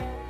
you